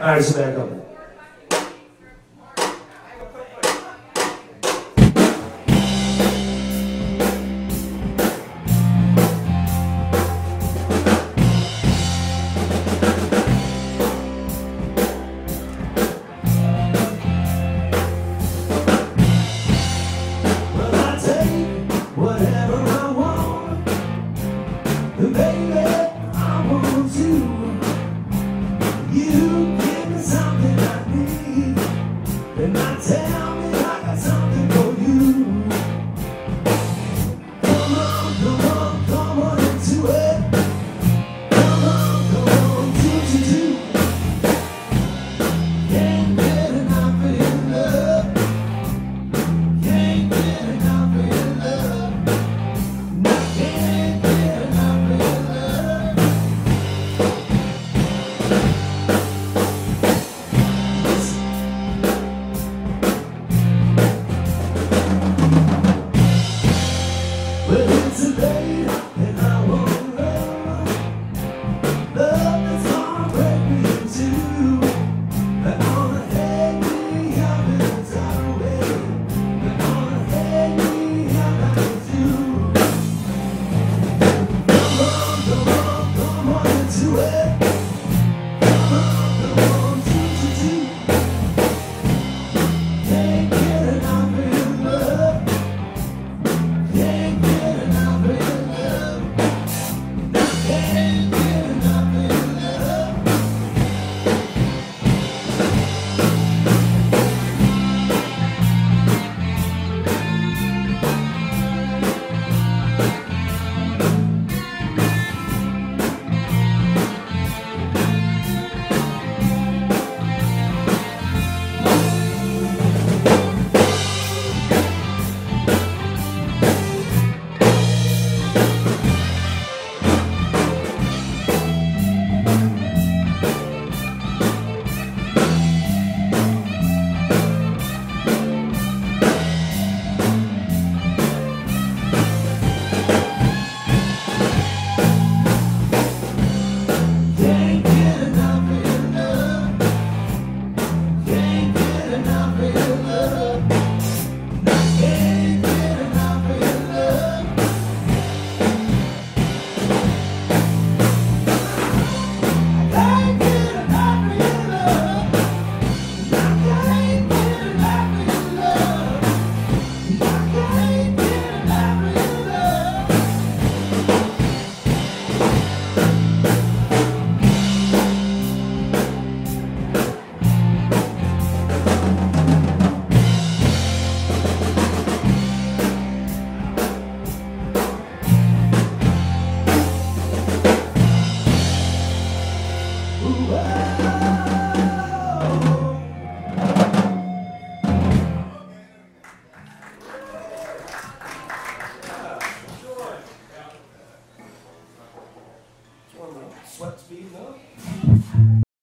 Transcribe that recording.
All right, so. Whatever I want, baby. me, and I tell sweat's beating up.